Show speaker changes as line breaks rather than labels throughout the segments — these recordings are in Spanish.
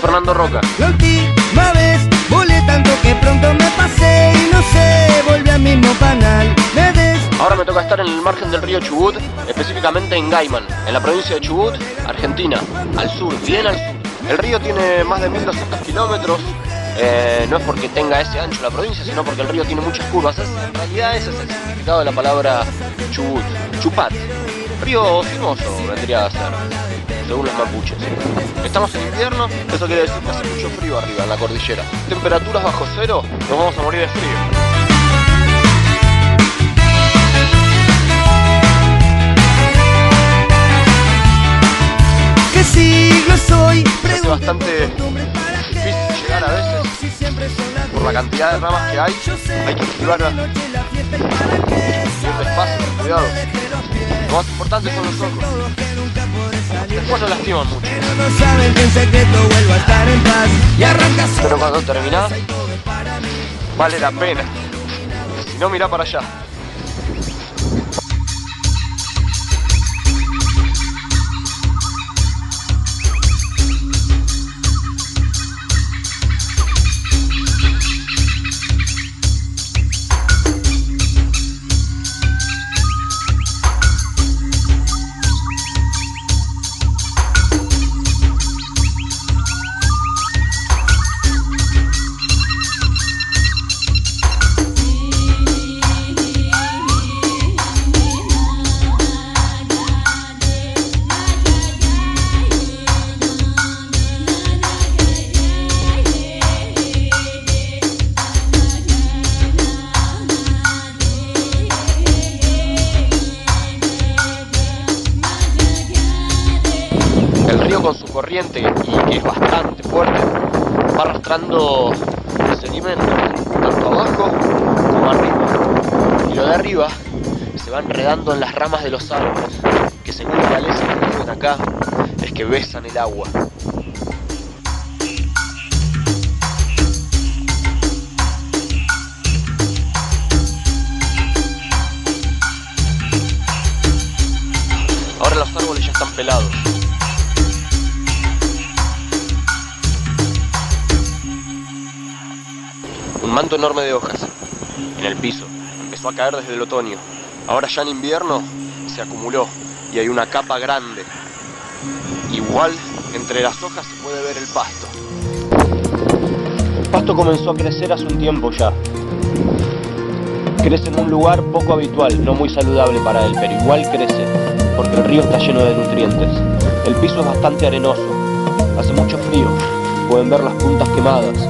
pisando roca.
La última vez volé tanto que pronto me pasé y no sé, volví al mismo panal. Me des
Ahora me toca estar en el margen del río Chubut, específicamente en Gaiman, en la provincia de Chubut, Argentina, al sur, bien al sur. El río tiene más de 1200 kilómetros, eh, no es porque tenga ese ancho la provincia, sino porque el río tiene muchas curvas. Es- en realidad ese es el significado de la palabra Chubut, Chupat. Río sinuoso vendría a ser, según los mapuches. Estamos en invierno, eso quiere decir que hace mucho frío arriba en la cordillera. Temperaturas bajo cero, nos vamos a morir de frío.
qué siglo soy.
Hace bastante difícil llegar a veces por la cantidad de ramas que hay. Hay que esquivar a-
noche la fiesta es para qué.
ir despacio, cuidado. Lo más importante son los ojos. Después no lastiman mucho.
Pero
cuando terminás, vale la pena. Si no, mirá para allá. Con su corriente, y que es bastante fuerte, va arrastrando sedimento, tanto abajo como arriba. Y lo de arriba se va enredando en las ramas de los árboles, que según la que viven acá, es que besan el agua. Ahora los árboles ya están pelados. Un manto enorme de hojas en el piso. Empezó a caer desde el otoño. Ahora ya en invierno se acumuló y hay una capa grande. Igual entre las hojas se puede ver el pasto. El pasto comenzó a crecer hace un tiempo ya. Crece en un lugar poco habitual, no muy saludable para él, pero igual crece, porque el río está lleno de nutrientes. El piso es bastante arenoso, hace mucho frío, pueden ver las puntas quemadas.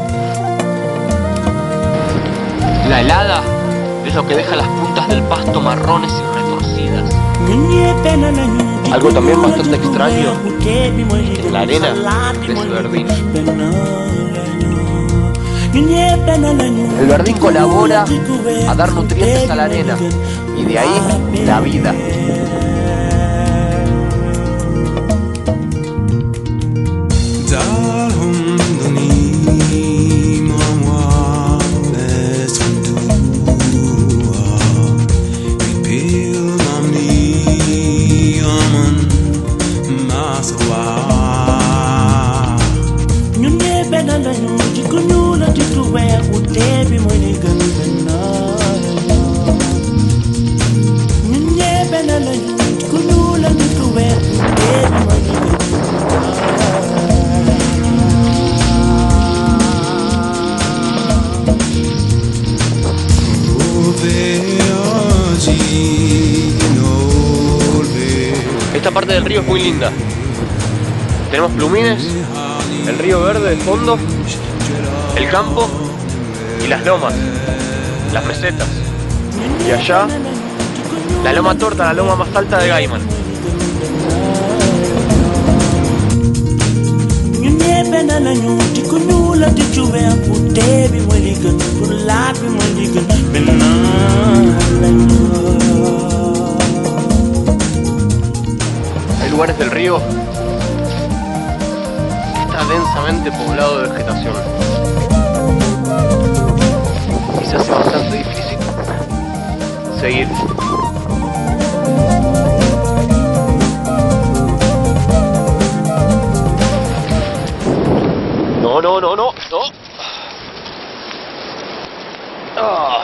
La helada es lo que deja las puntas del pasto marrones y retorcidas. Algo también bastante extraño es la arena crece verdín. El verdín colabora a dar nutrientes a la arena y de ahí la vida. Esta parte del río es muy linda. Tenemos plumines, el río verde de fondo, el campo y las lomas, las mesetas. Y allá, la loma torta, la loma más alta de Gaiman. Hay lugares del río que está densamente poblado de vegetación se hace bastante difícil seguir No, no, no, no, no. Oh.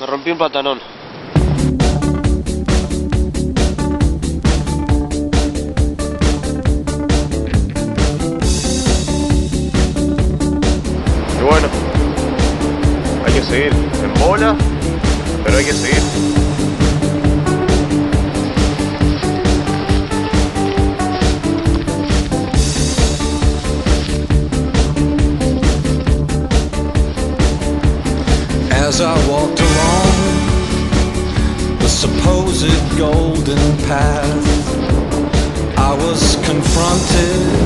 Me rompí un pantalón. Seguir en bola, pero hay que seguir.
As I walked along the supposed golden path, I was confronted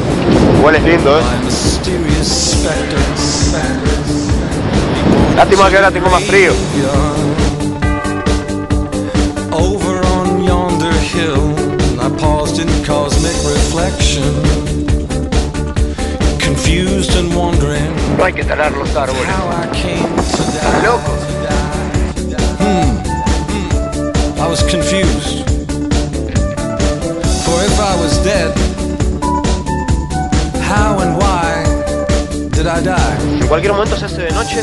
Igual es lindo, ¿eh?
By mysterious specters.
Lástima que ahora tengo más frío.
Over on yonder hill, I paused in cosmic reflection, confused and wondering
No hay que talar los árboles.
how I came to die.
loco? Hmm, hmm.
I was confused. For if I was dead, how and why did I die?
En cualquier momento se hace de noche.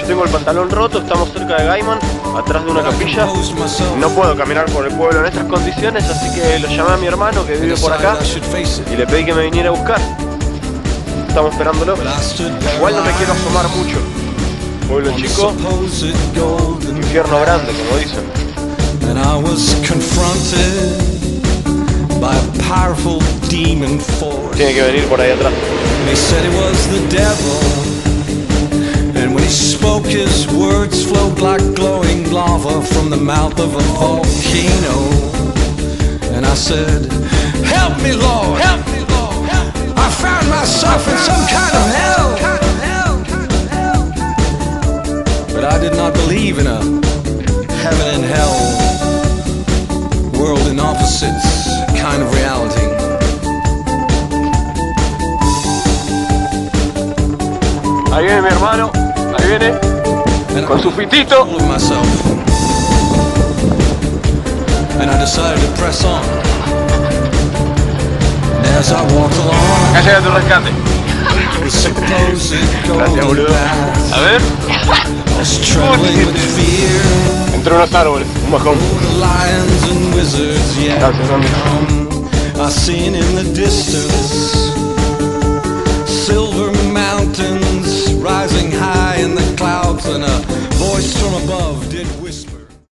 Yo tengo el pantalón roto, estamos cerca de Gaiman, atrás de una capilla. No puedo caminar por el pueblo en estas condiciones, así que lo llamé a mi hermano que vive por acá y le pedí que me viniera a buscar. Estamos esperándolo. Igual no me quiero asomar mucho. Pueblo chico, infierno grande, como dicen.
and I was confronted by a powerful demon force.
Tiene que venir por ahí atrás.
And he said it was the devil. Spoke, his words flowed like glowing lava from the mouth of a volcano. And I said, Help me, Lord! Help me, Lord! I found myself in some kind of hell. But I did not believe in a heaven and hell, world in opposites kind of reality.
Ahí mi hermano, viene,
And
con su fitito.
full of myself. And I decided to press on. As I walked along
Acá llega tu rescate. Gracias, boludo. A ver, entre unos árboles, un bajón.
Gracias. I seen in the
distance and
a voice from above did whisper.